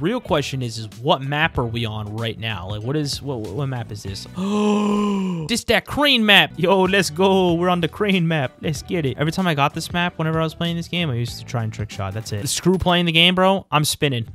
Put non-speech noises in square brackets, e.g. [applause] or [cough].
Real question is, is what map are we on right now? Like, what is, what, what map is this? Oh, [gasps] this that crane map. Yo, let's go. We're on the crane map. Let's get it. Every time I got this map, whenever I was playing this game, I used to try and trick shot. That's it. Screw playing the game, bro. I'm spinning.